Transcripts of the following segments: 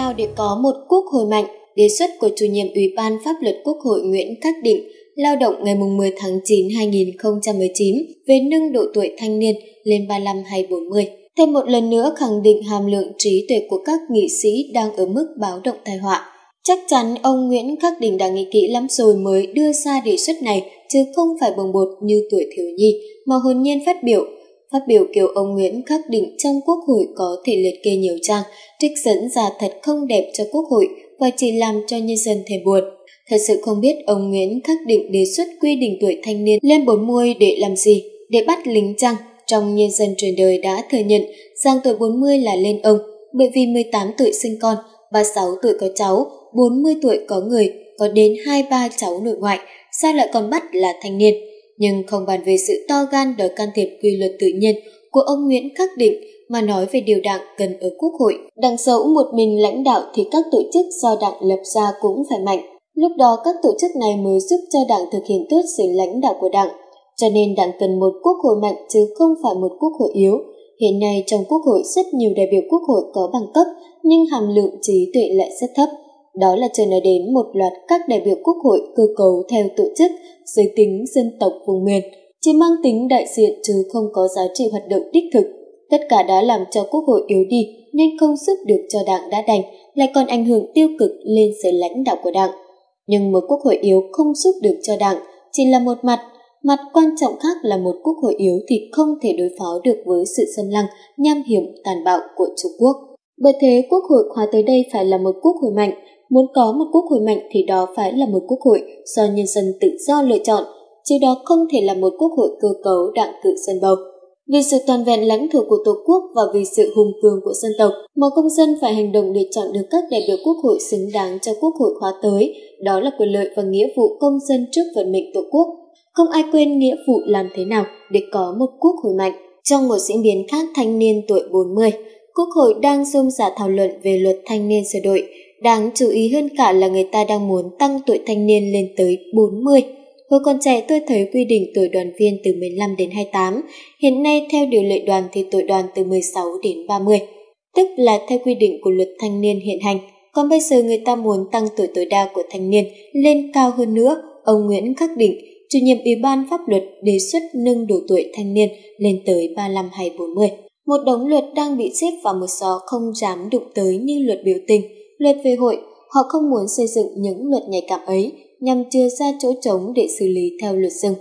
nào để có một quốc hội mạnh, đề xuất của chủ nhiệm Ủy ban Pháp luật Quốc hội Nguyễn Khắc Định lao động ngày 10 tháng 9 2019 về nâng độ tuổi thanh niên lên 35 hay 40. Thêm một lần nữa khẳng định hàm lượng trí tuệ của các nghị sĩ đang ở mức báo động tai họa. Chắc chắn ông Nguyễn Khắc Định đã nghĩ kỹ lắm rồi mới đưa ra đề xuất này, chứ không phải bồng bột như tuổi thiếu nhi mà hồn nhiên phát biểu Phát biểu kiểu ông Nguyễn khắc định trong Quốc hội có thể liệt kê nhiều trang, trích dẫn ra thật không đẹp cho Quốc hội và chỉ làm cho nhân dân thêm buồn. Thật sự không biết ông Nguyễn khắc định đề xuất quy định tuổi thanh niên lên 40 để làm gì, để bắt lính chăng? Trong nhân dân truyền đời đã thừa nhận rằng tuổi 40 là lên ông, bởi vì 18 tuổi sinh con, 36 tuổi có cháu, 40 tuổi có người, có đến 2-3 cháu nội ngoại, sao lại còn bắt là thanh niên? nhưng không bàn về sự to gan đòi can thiệp quy luật tự nhiên của ông Nguyễn Khắc Định mà nói về điều đảng cần ở Quốc hội. Đảng xấu một mình lãnh đạo thì các tổ chức do đảng lập ra cũng phải mạnh. Lúc đó các tổ chức này mới giúp cho đảng thực hiện tốt sự lãnh đạo của đảng. Cho nên đảng cần một quốc hội mạnh chứ không phải một quốc hội yếu. Hiện nay trong quốc hội rất nhiều đại biểu quốc hội có bằng cấp nhưng hàm lượng trí tuệ lại rất thấp. Đó là chưa nói đến một loạt các đại biểu quốc hội cơ cấu theo tổ chức, giới tính, dân tộc vùng miền, chỉ mang tính đại diện chứ không có giá trị hoạt động đích thực. Tất cả đã làm cho quốc hội yếu đi nên không giúp được cho đảng đã đành, lại còn ảnh hưởng tiêu cực lên sự lãnh đạo của đảng. Nhưng một quốc hội yếu không giúp được cho đảng, chỉ là một mặt, mặt quan trọng khác là một quốc hội yếu thì không thể đối phó được với sự xâm lăng, nham hiểm, tàn bạo của Trung Quốc. Bởi thế, quốc hội khóa tới đây phải là một quốc hội mạnh, Muốn có một quốc hội mạnh thì đó phải là một quốc hội do nhân dân tự do lựa chọn, chứ đó không thể là một quốc hội cơ cấu đảng cử dân bầu. Vì sự toàn vẹn lãnh thổ của Tổ quốc và vì sự hùng cường của dân tộc, mà công dân phải hành động để chọn được các đại biểu quốc hội xứng đáng cho quốc hội khóa tới, đó là quyền lợi và nghĩa vụ công dân trước vận mệnh Tổ quốc. Không ai quên nghĩa vụ làm thế nào để có một quốc hội mạnh. Trong một diễn biến khác thanh niên tuổi 40, Quốc hội đang dung giả thảo luận về luật thanh niên sửa đổi, Đáng chú ý hơn cả là người ta đang muốn tăng tuổi thanh niên lên tới 40. Hồi còn trẻ tôi thấy quy định tuổi đoàn viên từ 15 đến 28, hiện nay theo điều lệ đoàn thì tuổi đoàn từ 16 đến 30, tức là theo quy định của luật thanh niên hiện hành. Còn bây giờ người ta muốn tăng tuổi tối đa của thanh niên lên cao hơn nữa, ông Nguyễn Khắc Định, chủ nhiệm Ủy ban pháp luật đề xuất nâng độ tuổi thanh niên lên tới 35 hay 40. Một đống luật đang bị xếp vào một gió không dám đụng tới như luật biểu tình, luật về hội, họ không muốn xây dựng những luật nhạy cảm ấy nhằm chừa ra chỗ trống để xử lý theo luật rừng.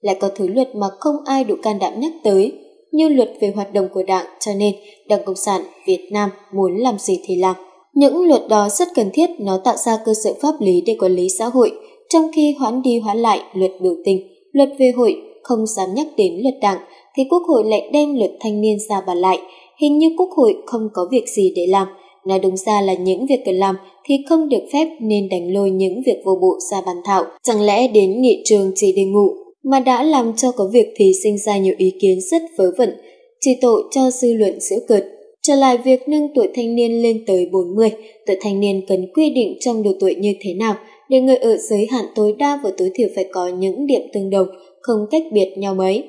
Lại có thứ luật mà không ai đủ can đảm nhắc tới, như luật về hoạt động của đảng cho nên Đảng Cộng sản Việt Nam muốn làm gì thì làm. Những luật đó rất cần thiết, nó tạo ra cơ sở pháp lý để quản lý xã hội, trong khi hoãn đi hoãn lại luật biểu tình, luật về hội không dám nhắc đến luật đảng, thì Quốc hội lại đem luật thanh niên ra bàn lại. Hình như Quốc hội không có việc gì để làm, Nói đúng ra là những việc cần làm thì không được phép nên đánh lôi những việc vô bộ ra bàn thảo. Chẳng lẽ đến nghị trường chỉ để ngủ, mà đã làm cho có việc thì sinh ra nhiều ý kiến rất vớ vẩn, chỉ tội cho dư luận giễu cợt. Trở lại việc nâng tuổi thanh niên lên tới 40, tuổi thanh niên cần quy định trong độ tuổi như thế nào để người ở giới hạn tối đa và tối thiểu phải có những điểm tương đồng, không cách biệt nhau mấy.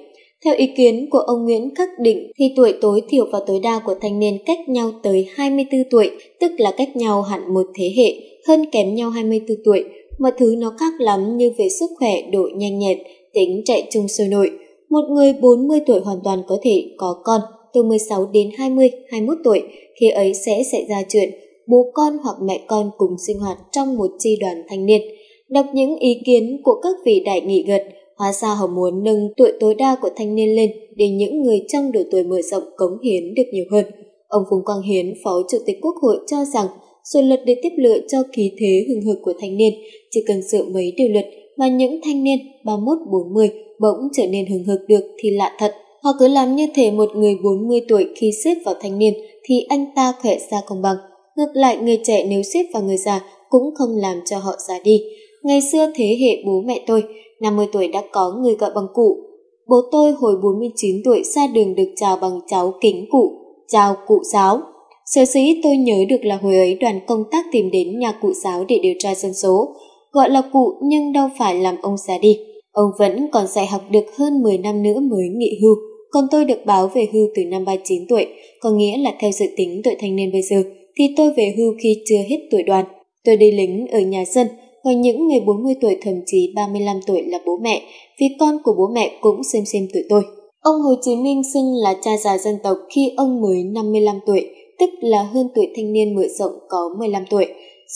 Theo ý kiến của ông Nguyễn Khắc Định thì tuổi tối thiểu và tối đa của thanh niên cách nhau tới 24 tuổi, tức là cách nhau hẳn một thế hệ, hơn kém nhau 24 tuổi. Mọi thứ nó khác lắm như về sức khỏe, độ nhanh nhẹn, tính chạy chung sôi nổi. Một người 40 tuổi hoàn toàn có thể có con, từ 16 đến 20, 21 tuổi, khi ấy sẽ xảy ra chuyện bố con hoặc mẹ con cùng sinh hoạt trong một chi đoàn thanh niên. Đọc những ý kiến của các vị đại nghị gật, Hóa ra họ muốn nâng tuổi tối đa của thanh niên lên để những người trong độ tuổi mở rộng cống hiến được nhiều hơn. Ông Phùng Quang Hiến, Phó Chủ tịch Quốc hội cho rằng dù luật để tiếp lựa cho khí thế hừng hực của thanh niên, chỉ cần sửa mấy điều luật mà những thanh niên 31-40 bỗng trở nên hừng hực được thì lạ thật. Họ cứ làm như thể một người 40 tuổi khi xếp vào thanh niên thì anh ta khỏe ra công bằng. Ngược lại người trẻ nếu xếp vào người già cũng không làm cho họ già đi. Ngày xưa thế hệ bố mẹ tôi, 50 tuổi đã có người gọi bằng cụ. Bố tôi hồi 49 tuổi ra đường được chào bằng cháu kính cụ, chào cụ giáo. Sở dĩ tôi nhớ được là hồi ấy đoàn công tác tìm đến nhà cụ giáo để điều tra dân số. Gọi là cụ nhưng đâu phải làm ông già đi. Ông vẫn còn dạy học được hơn 10 năm nữa mới nghỉ hưu, còn tôi được báo về hưu từ năm 39 tuổi, có nghĩa là theo dự tính tuổi thanh niên bây giờ thì tôi về hưu khi chưa hết tuổi đoàn. Tôi đi lính ở nhà dân, còn những người 40 tuổi thậm chí 35 tuổi là bố mẹ, vì con của bố mẹ cũng xem xem tuổi tôi. Ông Hồ Chí Minh xưng là cha già dân tộc khi ông mới 55 tuổi, tức là hơn tuổi thanh niên mở rộng có 15 tuổi.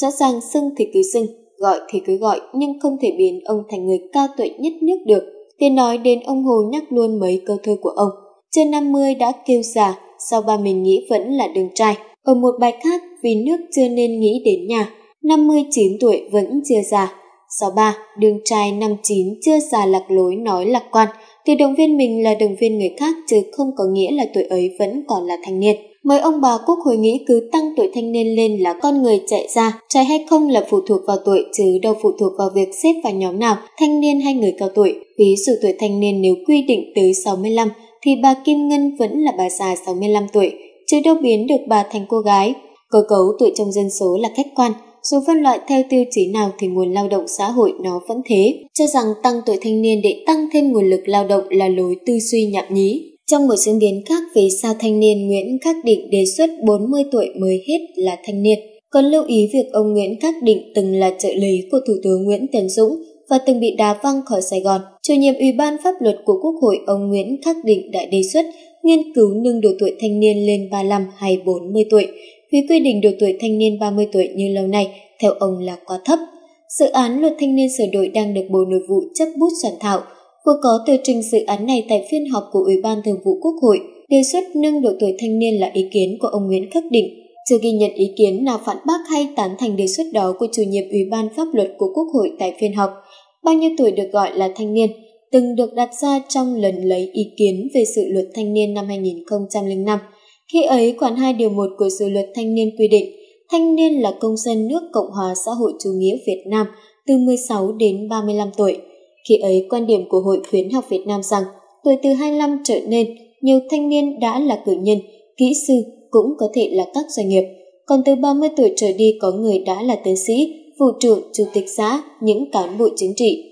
Rõ ràng xưng thì cứ xưng, gọi thì cứ gọi nhưng không thể biến ông thành người cao tuổi nhất nước được. Thế nói đến ông Hồ nhắc luôn mấy câu thơ của ông. Trên 50 đã kêu già, sau ba mình nghĩ vẫn là đường trai. Ở một bài khác, vì nước chưa nên nghĩ đến nhà, 59 tuổi vẫn chưa già. Sau ba, đường trai năm chín chưa già lạc lối nói lạc quan, thì đồng viên mình là đồng viên người khác chứ không có nghĩa là tuổi ấy vẫn còn là thanh niên. Mời ông bà Quốc hội nghĩ cứ tăng tuổi thanh niên lên là con người chạy ra, trai hay không là phụ thuộc vào tuổi chứ đâu phụ thuộc vào việc xếp vào nhóm nào, thanh niên hay người cao tuổi. Ví dụ tuổi thanh niên nếu quy định tới 65 thì bà Kim Ngân vẫn là bà già 65 tuổi, chứ đâu biến được bà thành cô gái. Cơ cấu tuổi trong dân số là khách quan, dù phân loại theo tiêu chí nào thì nguồn lao động xã hội nó vẫn thế, cho rằng tăng tuổi thanh niên để tăng thêm nguồn lực lao động là lối tư duy nhảm nhí. Trong một diễn biến khác về sao thanh niên Nguyễn Khắc Định đề xuất 40 tuổi mới hết là thanh niên. Còn lưu ý việc ông Nguyễn Khắc Định từng là trợ lý của Thủ tướng Nguyễn Tấn Dũng và từng bị đá văng khỏi Sài Gòn. Chủ nhiệm Ủy ban pháp luật của Quốc hội ông Nguyễn Khắc Định đã đề xuất nghiên cứu nâng độ tuổi thanh niên lên 35 hay 40 tuổi, vì quy định độ tuổi thanh niên 30 tuổi như lâu nay theo ông là quá thấp. Dự án luật thanh niên sửa đổi đang được Bộ Nội vụ chấp bút soạn thảo, vừa có tờ trình dự án này tại phiên họp của Ủy ban Thường vụ Quốc hội, đề xuất nâng độ tuổi thanh niên là ý kiến của ông Nguyễn Khắc Định. Chưa ghi nhận ý kiến nào phản bác hay tán thành đề xuất đó của chủ nhiệm Ủy ban pháp luật của Quốc hội tại phiên họp. Bao nhiêu tuổi được gọi là thanh niên từng được đặt ra trong lần lấy ý kiến về sự luật thanh niên năm 2005. Khi ấy, khoản 2 điều 1 của dự luật thanh niên quy định, thanh niên là công dân nước Cộng hòa xã hội chủ nghĩa Việt Nam từ 16 đến 35 tuổi. Khi ấy, quan điểm của Hội khuyến học Việt Nam rằng tuổi từ 25 trở nên, nhiều thanh niên đã là cử nhân, kỹ sư, cũng có thể là các doanh nghiệp. Còn từ 30 tuổi trở đi có người đã là tiến sĩ, vụ trưởng, chủ tịch xã, những cán bộ chính trị.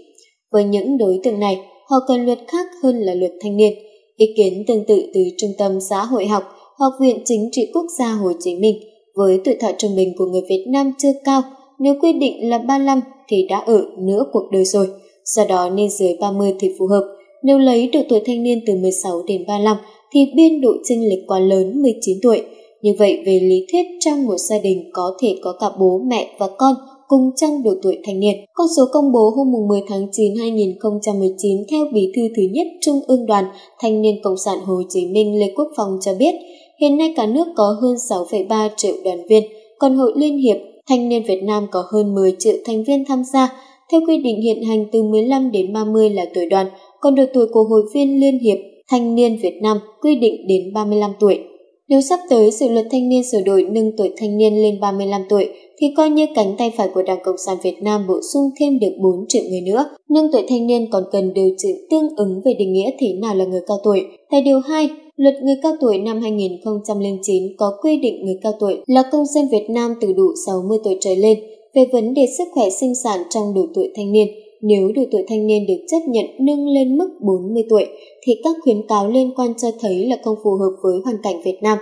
Với những đối tượng này, họ cần luật khác hơn là luật thanh niên. Ý kiến tương tự từ Trung tâm Xã hội học, Học viện Chính trị Quốc gia Hồ Chí Minh với tuổi thọ trung bình của người Việt Nam chưa cao, nếu quy định là 35 thì đã ở nửa cuộc đời rồi, do đó nên dưới 30 thì phù hợp. Nếu lấy độ tuổi thanh niên từ 16 đến 35 thì biên độ chênh lệch quá lớn 19 tuổi. Như vậy về lý thuyết trong một gia đình có thể có cả bố, mẹ và con cùng trong độ tuổi thanh niên. Con số công bố hôm 10 tháng 9 2019 theo bí thư thứ nhất Trung ương đoàn Thanh niên Cộng sản Hồ Chí Minh Lê Quốc Phong cho biết, hiện nay cả nước có hơn 6,3 triệu đoàn viên, còn Hội Liên hiệp Thanh niên Việt Nam có hơn 10 triệu thành viên tham gia. Theo quy định hiện hành từ 15 đến 30 là tuổi đoàn, còn độ tuổi của hội viên Liên hiệp Thanh niên Việt Nam quy định đến 35 tuổi. Nếu sắp tới dự luật thanh niên sửa đổi nâng tuổi thanh niên lên 35 tuổi, thì coi như cánh tay phải của Đảng Cộng sản Việt Nam bổ sung thêm được 4 triệu người nữa. Nâng tuổi thanh niên còn cần điều chỉnh tương ứng về định nghĩa thế nào là người cao tuổi. Tại Điều 2, Luật người cao tuổi năm 2009 có quy định người cao tuổi là công dân Việt Nam từ đủ 60 tuổi trở lên về vấn đề sức khỏe sinh sản trong độ tuổi thanh niên. Nếu độ tuổi thanh niên được chấp nhận nâng lên mức 40 tuổi, thì các khuyến cáo liên quan cho thấy là không phù hợp với hoàn cảnh Việt Nam.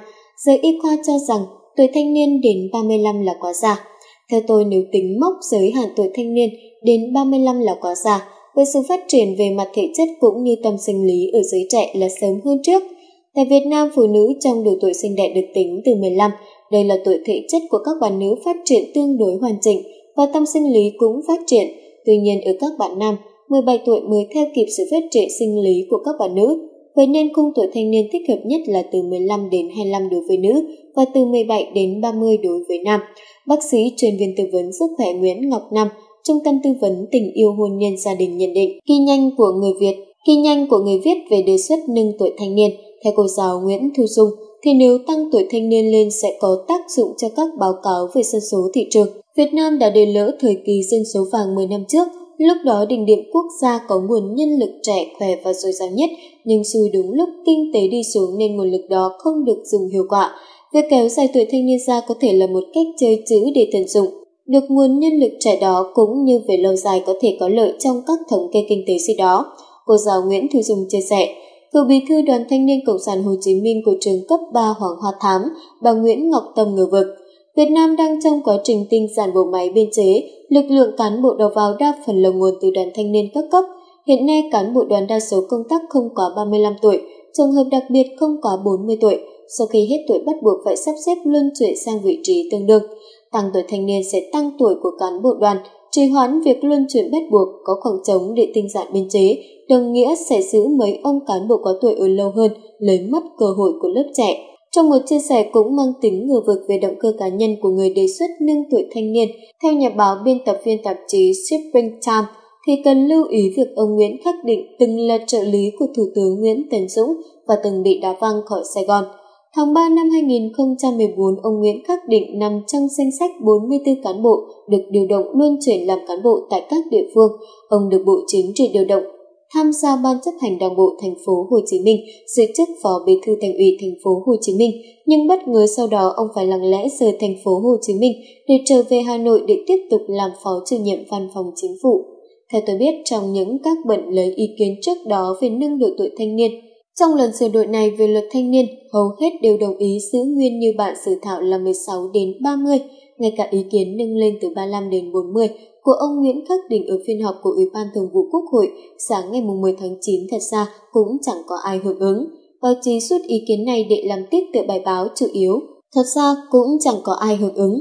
Giới y khoa cho rằng tuổi thanh niên đến 35 là quá già. Theo tôi nếu tính mốc giới hạn tuổi thanh niên đến 35 là quá già, với sự phát triển về mặt thể chất cũng như tâm sinh lý ở giới trẻ là sớm hơn trước. Tại Việt Nam, phụ nữ trong độ tuổi sinh đẻ được tính từ 15, đây là tuổi thể chất của các bạn nữ phát triển tương đối hoàn chỉnh và tâm sinh lý cũng phát triển. Tuy nhiên ở các bạn nam, 17 tuổi mới theo kịp sự phát triển sinh lý của các bạn nữ. Vậy nên khung tuổi thanh niên thích hợp nhất là từ 15 đến 25 đối với nữ và từ 17 đến 30 đối với nam. Bác sĩ chuyên viên tư vấn sức khỏe Nguyễn Ngọc Nam, Trung tâm tư vấn tình yêu hôn nhân gia đình nhận định, ghi nhanh của người Việt, ghi nhanh của người viết về đề xuất nâng tuổi thanh niên, theo cô giáo Nguyễn Thu Dung, thì nếu tăng tuổi thanh niên lên sẽ có tác dụng cho các báo cáo về dân số thị trường. Việt Nam đã để lỡ thời kỳ dân số vàng 10 năm trước, lúc đó đỉnh điểm quốc gia có nguồn nhân lực trẻ khỏe và dồi dào nhất, nhưng xui đúng lúc kinh tế đi xuống nên nguồn lực đó không được dùng hiệu quả. Việc kéo dài tuổi thanh niên ra có thể là một cách chơi chữ để tận dụng. được nguồn nhân lực trẻ đó cũng như về lâu dài có thể có lợi trong các thống kê kinh tế gì đó. Cô giáo Nguyễn Thu Dung chia sẻ, cựu bí thư đoàn thanh niên Cộng sản Hồ Chí Minh của trường cấp 3 Hoàng Hoa Thám, bà Nguyễn Ngọc Tâm ngờ vực. Việt Nam đang trong quá trình tinh giản bộ máy biên chế, lực lượng cán bộ đầu vào đa phần là nguồn từ đoàn thanh niên các cấp. Hiện nay cán bộ đoàn đa số công tác không quá 35 tuổi, trường hợp đặc biệt không quá 40 tuổi, sau khi hết tuổi bắt buộc phải sắp xếp luân chuyển sang vị trí tương đương. Tăng tuổi thanh niên sẽ tăng tuổi của cán bộ đoàn, trì hoãn việc luân chuyển bắt buộc có khoảng trống để tinh giản biên chế, đồng nghĩa sẽ giữ mấy ông cán bộ có tuổi ở lâu hơn, lấy mất cơ hội của lớp trẻ. Trong một chia sẻ cũng mang tính ngờ vực về động cơ cá nhân của người đề xuất nâng tuổi thanh niên, theo nhà báo biên tập viên tạp chí Shipping Time, thì cần lưu ý việc ông Nguyễn Khắc Định từng là trợ lý của Thủ tướng Nguyễn Tấn Dũng và từng bị đá văng khỏi Sài Gòn. Tháng 3 năm 2014, ông Nguyễn Khắc Định nằm trong danh sách 44 cán bộ được điều động luân chuyển làm cán bộ tại các địa phương. Ông được Bộ Chính trị điều động tham gia ban chấp hành đảng bộ thành phố Hồ Chí Minh, giữ chức phó bí thư thành ủy thành phố Hồ Chí Minh, nhưng bất ngờ sau đó ông phải lặng lẽ rời thành phố Hồ Chí Minh để trở về Hà Nội để tiếp tục làm phó chủ nhiệm văn phòng chính phủ. Theo tôi biết, trong những các bận lấy ý kiến trước đó về nâng độ tuổi thanh niên, trong lần sửa đổi này về luật thanh niên, hầu hết đều đồng ý giữ nguyên như bản dự thảo là 16 đến 30, ngay cả ý kiến nâng lên từ 35 đến 40 của ông Nguyễn Khắc Định ở phiên họp của Ủy ban Thường vụ Quốc hội sáng ngày 10 tháng 9 thật ra cũng chẳng có ai hưởng ứng. Báo chí xuất ý kiến này để làm tiếp tựa bài báo chủ yếu, thật ra cũng chẳng có ai hưởng ứng.